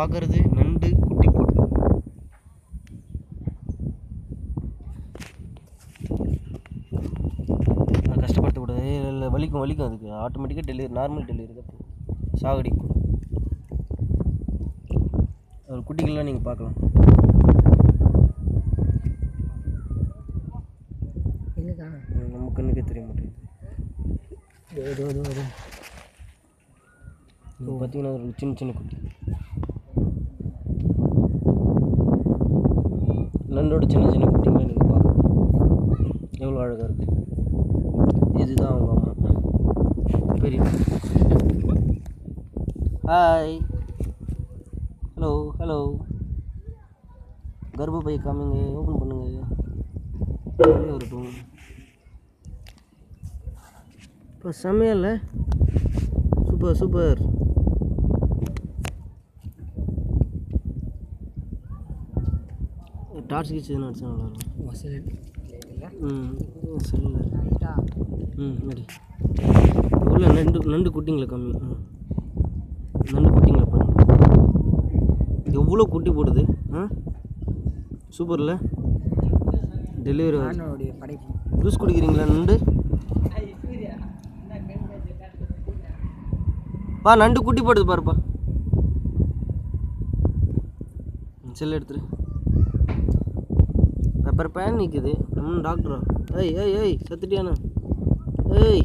பார்க்கறது நண்டு குட்டி போடுது. அது கஷ்டப்படுத்தக்கூடாது இல்லை வலிக்கும் வலிக்கும் அதுக்கு. ஆட்டோமேட்டிக்காக டெலிவரி நார்மல் டெலிவரி தான். சாகடிக்கும் ஒரு குட்டிகள்லாம் நீங்கள் பார்க்கலாம் நம்ம கண்ணுக்கே தெரிய மாட்டேங்குது. பார்த்தீங்கன்னா ஒரு சின்ன சின்ன குட்டி. ஃப்ரெண்டோட சின்ன சின்ன குட்டி மாதிரி பார்க்கணும். எவ்வளோ அழகாக இருக்குது இதுதான் அவங்க அம்மா. பெரிய ஹாய் ஹலோ ஹலோ கர்ப்பப்பை காமிங்க ஓப்பன் பண்ணுங்க. வெளியே வரட்டும் இப்போ சமையல் சூப்பர் சூப்பர் டார்ச் கீச்சு எதுனா அடிச்சா நல்லா ம் ரைட்டா? ம் நடி உள்ள நண்டு நண்டு குட்டிங்களை கம்மி. ம். நண்டு குட்டிங்களை பாருங்க எவ்வளோ குட்டி போடுது? ஆ? சூப்பர்ல. டெலிவரி ஜூஸ் குடிக்கிறீங்களா நண்டு? பா நண்டு குட்டி போடுது பாருப்பா. ம், செல் எடுத்துரு. பெப்பர் பேன் நிற்குது நம்ம டாக்டரா ஏய் ஏய் ஏய் சத்துட்டியாண்ணா? ஏய்.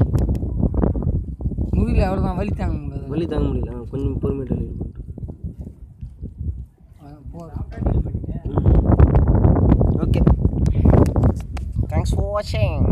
முடியல அவ்வளோதான் வலி தாங்க முடியாது. வலி தாங்க முடியல. கொஞ்சம் பொறுமையாக டெலிவரி பண்ணிட்டு ஓகே. தேங்க்ஸ் ஃபார் வாட்சிங்